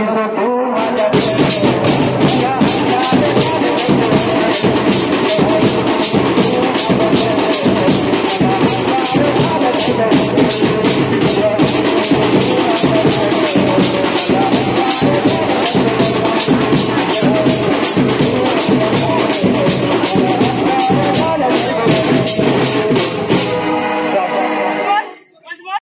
Isso tu, malha,